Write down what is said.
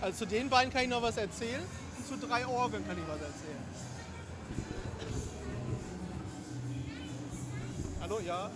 Also zu den beiden kann ich noch was erzählen und zu drei Orgeln kann ich was erzählen. Hallo, ja?